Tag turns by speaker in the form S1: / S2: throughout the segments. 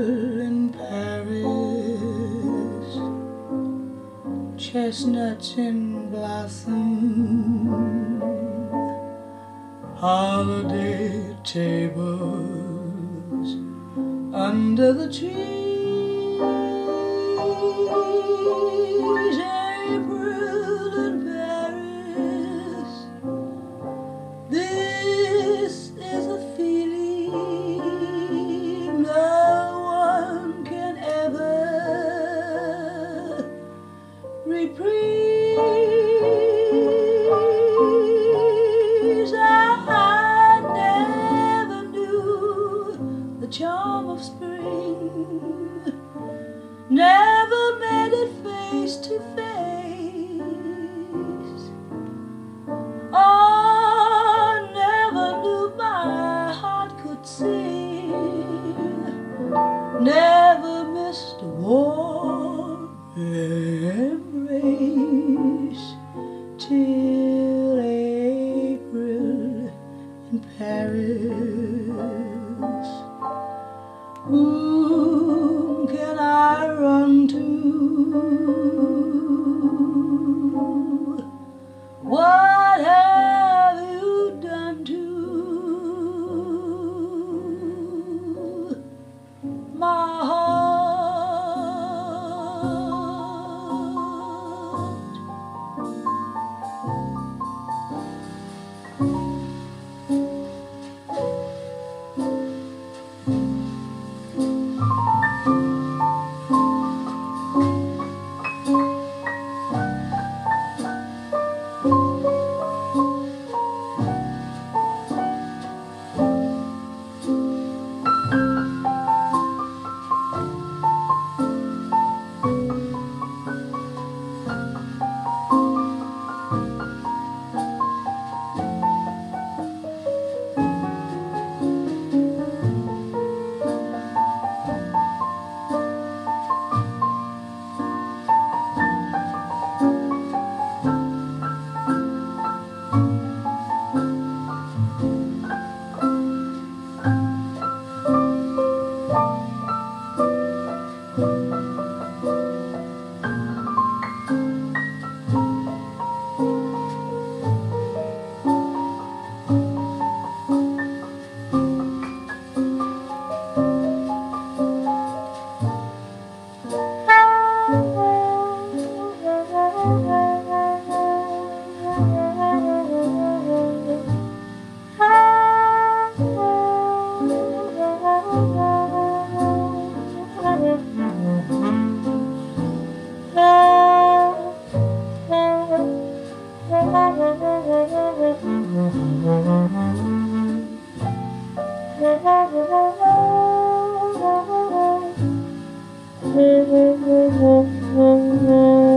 S1: in Paris, chestnuts in blossom, holiday tables under the trees, April and Paris. never missed a warm embrace till April in Paris. Whom can I run to? What Thank you.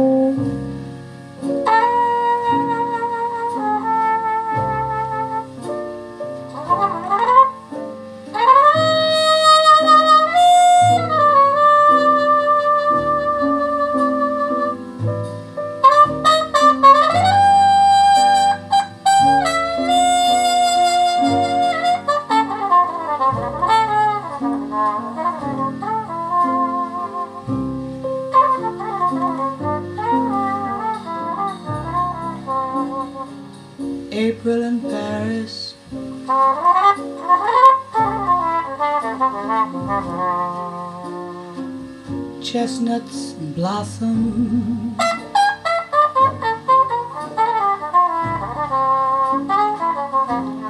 S1: Chestnuts blossom.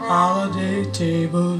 S1: Holiday table.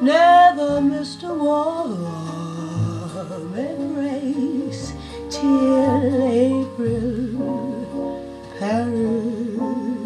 S1: Never missed a warm embrace till April Paris.